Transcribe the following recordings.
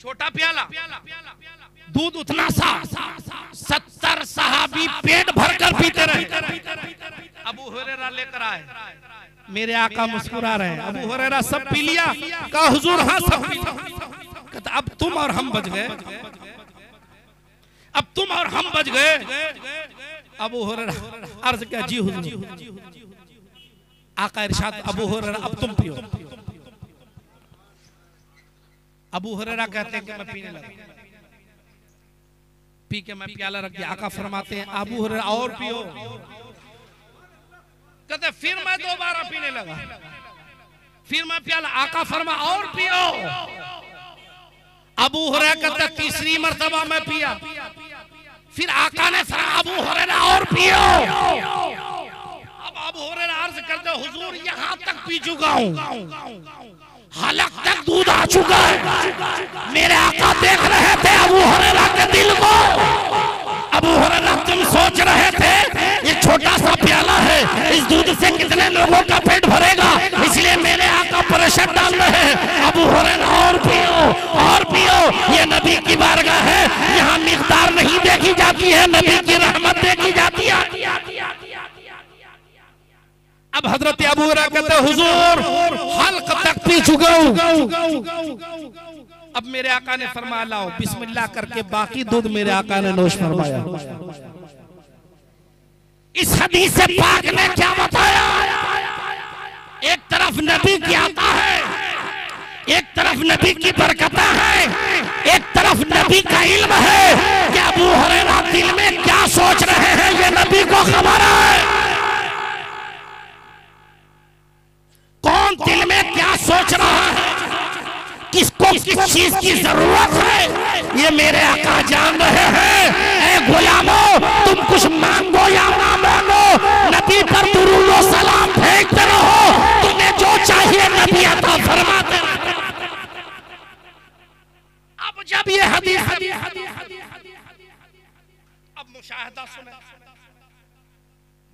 छोटा प्याला, दूध उतना सा। सत्तर सहाबी पेट भरकर पीते रहे। अबू हुरेरा लेकर आए। मेरे आका मुस्कुरा रहे अबू हुरेरा सब पी लिया। का हुजूर हाँ सब। कहता, अब तुम और हम बच गए। अब तुम और हम बच गए। अबू हुरेरा अर्ज़ किया, जी हुजूर। आका इरशाद, अबू हुरेरा, अब तुम पियो। अबू हुरेरा कहते हैं कि मैं पीने लगा। पी के मैं प्याला रख दिया। आका फरमाते हैं अबू हुरेरा और पियो। कहते फिर मैं दोबारा पीने लगा। फिर मैं प्याला आका फरमा और पियो। अबू हुरैरा कहता तीसरी मर्तबा मैं पिया। फिर आका ने फरमा अबू हुरैरा और पियो। अब अबू हुरैरा अर्ज़ करते हुजूर यहाँ तक पी चुका हूँ। हलक तक दूध आ चुका है। मेरे आका देख रहे थे, अबू हुरैरा के दिल को। अबू हुरैरा तुम सोच रहे थे, ये छोटा सा प्याला है, इस दूध से कितने लोगों का पेट भरेगा? इसलिए मेरे आका प्रेशर डाल रहे हैं। अबू हुरैरा, और पियो और पियो। ये नबी की बारगाह है। यहाँ मिकदार नहीं देखी जाती है, नबी की रहमत देखी जाती है। अब हज़रत अबू कहते हुजूर चुका हूँ अब मेरे आका ने फरमाया लाओ, बिस्मिल्लाह करके बाकी दूध मेरे आका ने नोश फरमाया। इस हदीस से पाक ने क्या बताया? एक तरफ़ नबी की आता है, एक तरफ़ नबी की बरकता है, एक तरफ़ नबी का इल्म है कि अबू हुरैरा दिल में क्या सोच रहे हैं ये नबी को खबर है। कौन दिल में किस चीज़ की ज़रूरत है। ये मेरे आका जान रहे हैं। ए गुलामो, तुम कुछ मांगो या ना मांगो? नबी पर दुरूद सलाम फेंकते रहो। तुम्हें जो चाहिए नबी अता फरमाते अब जब ये हदीस अब मुशाहिदा सुने।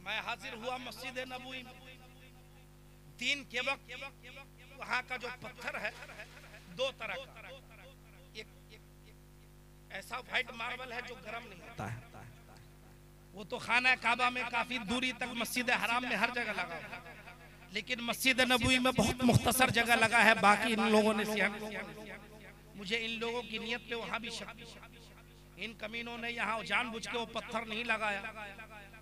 मैं हाजिर हुआ मस्जिद नबवी में। दिन के वक्त वहाँ का जो पत्थर है दो तरह का। एक ऐसा व्हाइट मार्बल है जो गर्म नहीं होता है। वो तो खाना काबा में, काफ़ी दूरी तक मस्जिद हराम में हर जगह लगा लेकिन मस्जिद नबवी में बहुत मुख्तसर जगह लगा है, बाकी इन लोगों ने मुझे इन लोगों की नियत पे वहाँ भी शक इन कमीनों ने यहाँ जानबूझ के वो पत्थर नहीं लगाया।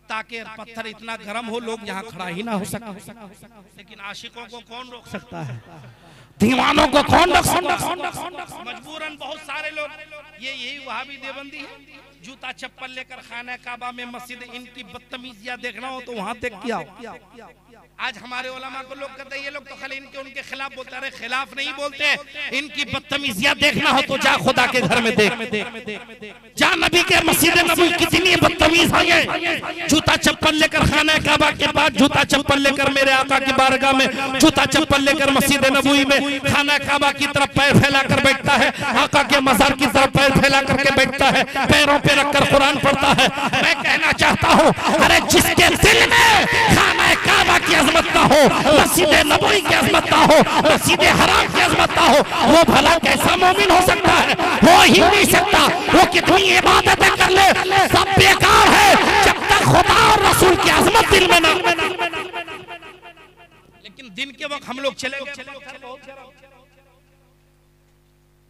ताकि पत्थर इतना गर्म हो, लोग यहाँ खड़ा ही ना हो सके। लेकिन आशिकों को कौन रोक सकता है? दीवानों को कौन रोक मजबूरन बहुत सारे लोग। ये यही वहाँ भी देवबंदी है। जूता चप्पल लेकर खाना काबा में मस्जिद, इनकी बदतमीजिया देखना हो तो वहाँ देख किया आज हमारे ओलमा को लोग कहते हैं, ये लोग तो खाली इनके, उनके खिलाफ बोलते अरे खिलाफ नहीं बोलते, इनकी बदतमीजियाँ देखना हो तो जा खुदा के घर में देख। जा नबी के मस्जिद नबी, कितनी बदतमीज है ये। जूता चप्पल लेकर खाना काबा के बाद, जूता चप्पल लेकर मेरे आका की बारगाह में, जूता चप्पल लेकर मस्जिद नबी में, खाना काबा की तरफ़ पैर फैला कर बैठता है, आका के मजार की तरफ़ पैर फैला करके बैठता है, पैरों पे रखकर कुरान पढ़ता है। मैं कहना चाहता हूँ, अरे जिसके दिल में खाना हो मस्जिद नबी की अजमत ना हो मस्जिद हराम की अजमत ना हो वो भला कैसा मोमिन हो सकता है हो? ही नहीं सकता वो कितनी इबादतें कर ले सब बेकार है जब तक खुदा और रसूल की अजमत दिल में ना लेकिन दिन के वक्त हम लोग चले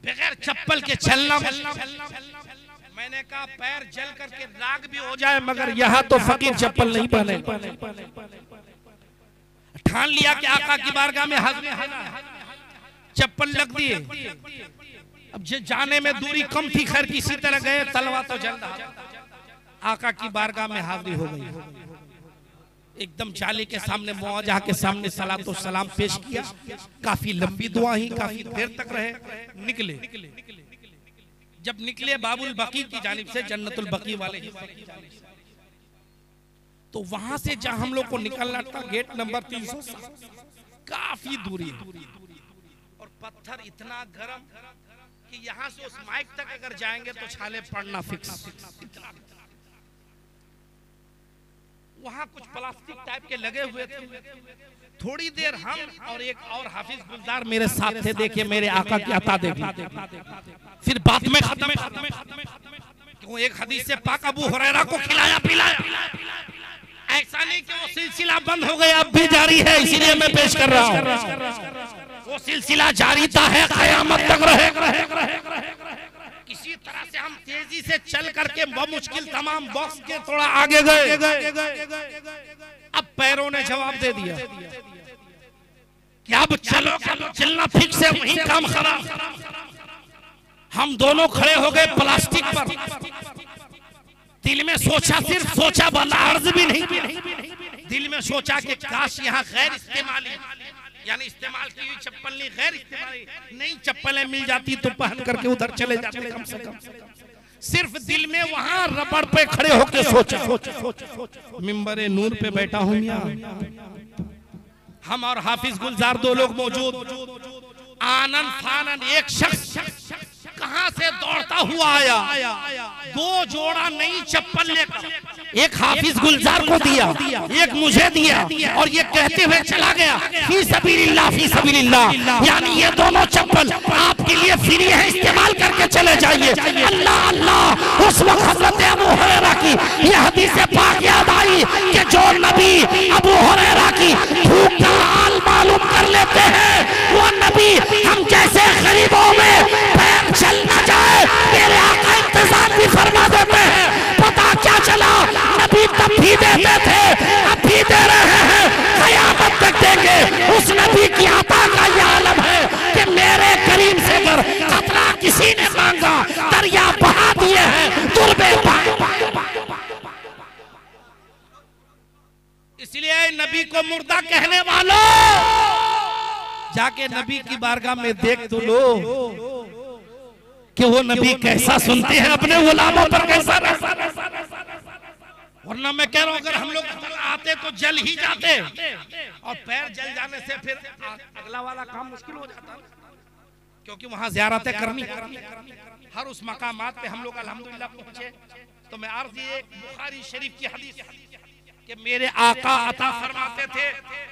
बगैर चप्पल के चलना। मैंने कहा पैर जल करके राग भी हो जाए मगर यहाँ तो फकीर चप्पल नहीं पहने। ठान लिया कि आका की बारगाह में हाजिर है चप्पल लग दिए। अब जाने में दूरी कम थी, खैर किसी तरह गए तलवा तो जल आका की बारगाह में हाजिरी हो गई। एकदम जाली के सामने, मुआवजा के सामने सला तो सलाम पेश किया। काफ़ी लंबी दुआ ही, काफ़ी देर तक रहे, निकले। जब निकले बाबुल बकी की जानिब से जन्नतुल बकी वाले। तो वहाँ से जहाँ हम लोग को निकलना था, गेट नंबर तीन सौ काफ़ी दूरी और पत्थर इतना गर्म कि यहाँ से उस माइक तक अगर जाएँगे तो छाले पड़ना फिक्स वहाँ कुछ प्लास्टिक टाइप के लगे हुए थे। थोड़ी देर हम और एक और हाफिज गुलजार मेरे साथ थे, देखिए मेरे आका की अता देखिए फिर बात में खत्म। एक हदीस से पाक अबू हुरैरा को खिलाया पिलाया ऐसा नहीं कि वो सिलसिला बंद हो गए अब भी जारी है, इसीलिए मैं पेश कर रहा हूँ। वो सिलसिला जारी था है, कयामत तक रहेगा किसी तरह से हम तेज़ी से चल करके मुश्किल तमाम बॉक्स के थोड़ा आगे गए। अब पैरों ने जवाब दे दिया। कि अब चलो, चलना फिक्स है वही काम खराब हम दोनों खड़े हो गए प्लास्टिक पर। दिल में सोचा, सिर्फ़ सोचा वाला अर्ज़ भी नहीं दिल में सोचा कि काश यहाँ गैर इस्तेमाली, यानी इस्तेमाल की हुई चप्पल नहीं, गैर इस्तेमाली, नई चप्पलें मिल जाती तो पहन करके उधर चले जाते कम से कम। सिर्फ़ दिल में वहाँ रबड़ पे खड़े होकर सोचा। मिंबर नूर पे बैठा हूँ हम और हाफिज गुलजार दो लोग मौजूद। आनंद फानन एक शख्स कहाँ से दौड़ता हुआ आया? दो जोड़ा नई चप्पल लेकर। एक हाफिज गुलजार को दिया एक मुझे दिया और ये कहते हुए चला गया फ़ी सबीलिल्लाह फ़ी सबीलिल्लाह। यानी ये दोनों चप्पल आपके लिए फ्री है इस्तेमाल करके चले जाइए। अल्लाह अल्लाह उस वक्त हज़रत अबू हुरैरा की ये हदीस पाक याद आई कि जो नबी अबू हुरैरा की भूख का हाल मालूम कर लेते हैं वो नबी हम इसलिए नबी को मुर्दा कहने वालों। जाके नबी की बारगाह में देख तो लो कि वो नबी कैसा सुनते हैं, अपने गुलामों पर कैसा वरना मैं कह रहा हूँ, अगर हम लोग आते तो जल ही जाते और पैर जल जाने से फिर अगला वाला काम मुश्किल हो जाता क्योंकि वहाँ जियारतें करनी हर उस मकामात पे हम लोग अल्हम्दुलिल्लाह पहुँचे। तो मैं अर्ज़ ये बुखारी शरीफ की हदीस कि मेरे आका अता फरमाते थे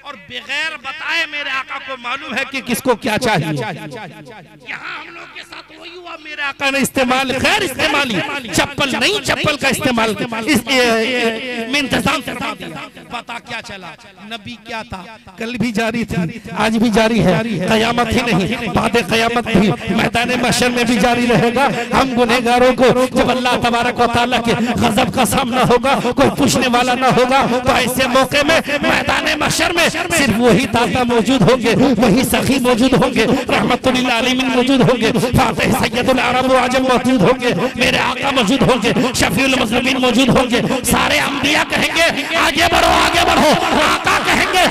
और बगैर बताए मेरे आका को मालूम है कि किसको क्या चाहिए। यहाँ हम लोग के साथ वही हुआ, मेरे आका ने इस्तेमाल खैर इस्तेमाली, चप्पल नहीं, चप्पल का इस्तेमाल इंतज़ाम पता क्या चला? नबी क्या था? कल भी जारी थी, आज भी जारी है। कयामत ही नहीं, बाद कयामत भी मैदान मशर में भी जारी रहेगा। हम गुनहगारों को, जब अल्लाह तबारक वाली के गजब का सामना होगा, कोई पूछने वाला ना होगा तो ऐसे मौके में मैदान मशर में सिर्फ़ वही ताता मौजूद होंगे वही सखी मौजूद होंगे रहमतुल्लाह मौजूद होंगे फातिह सैयदुल अरब आज़म मौजूद होंगे मेरे आका मौजूद होंगे शफीउल मुस्लिमीन मौजूद होंगे सारे अंबिया कहेंगे आगे बढ़ो आगे बढ़ो आका कहेंगे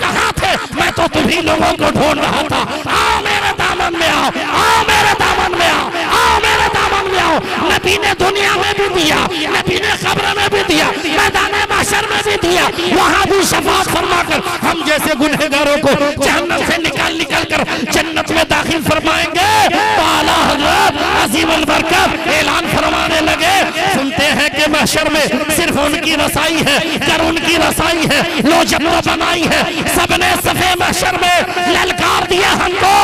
कहाँ थे? मैं तो तुम्ही लोगों को ढूंढ रहा था। आओ मेरे दामन में आओ आओ मेरे दामन में आओ। आओ नबी ने दुनिया में भी दिया नबी ने खबर में भी दिया मैदान में भी दिया। वहाँ भी शफात फरमा कर हम जैसे गुनहगारों को जहन्नम से निकाल निकाल कर जन्नत में दाखिल फरमाएँगे। ऐलान फरमाने लगे। सुनते हैं कि महशर में सिर्फ़ उनकी रसाई है, कर उनकी रसाई है लो जन्नत बनाई है। सबने सफे महशर में ललकार दिया हमको।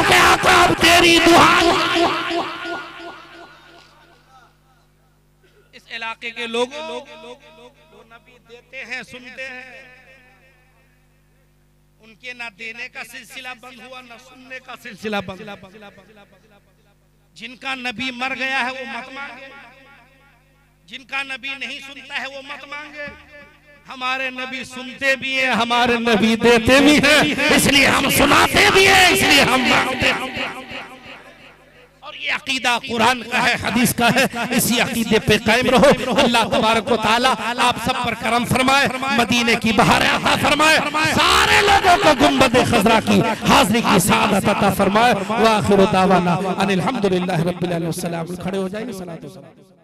के आका तेरी दुहाई इलाके के लोगों नबी देते हैं, सुनते हैं। उनके ना देने का सिलसिला बंद हुआ, ना सुनने का सिलसिला बंद। जिनका नबी मर गया है, वो मत मांगे। जिनका नबी नहीं सुनता है, वो मत मांगे। हमारे नबी सुनते भी हैं, हमारे नबी देते भी हैं। इसलिए हम सुनाते भी हैं, इसलिए हम मांगते हैं। और ये अकीदा कुरान का है हदीस का है इसी अकीदे पे कायम रहो। अल्लाह तबारक ताला आप सब पर करम फरमाए मदीने की बहार अता फरमाए सारे लोगों को गुंबद खजरा की हाजरी की सादत अता फरमाए। वाखिर दावाना अनिल हम्दुलिल्लाह रब्बिल आलमीन। खड़े हो जाइए सलातो सलाम।